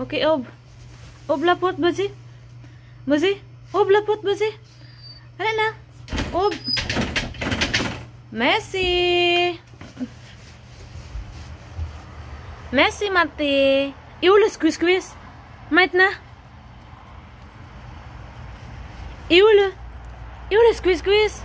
Oké, op. Op lapot, Buzzy. Buzzy, op lapot, Buzzy. Halina. Op. Merci. Merci, Maté. Et où le squeeze squeeze Maintenant Et où le Et où le squeeze squeeze